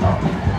So